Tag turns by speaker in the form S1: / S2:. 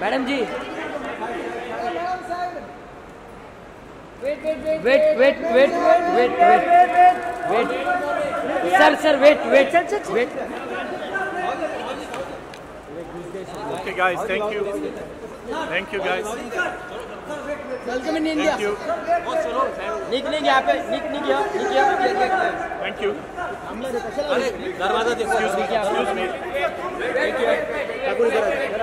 S1: Madam ji. Wait wait wait wait wait wait sir sir wait wait sir sir wait okay
S2: guys thank
S1: you
S2: thank you guys
S1: welcome in India thank you बहुत सुनो निक निक यहाँ पे। निक निक यहाँ निक यहाँ पे thank you हम लोग special अरे दरवाज़ा excuse me thank you Thakur ji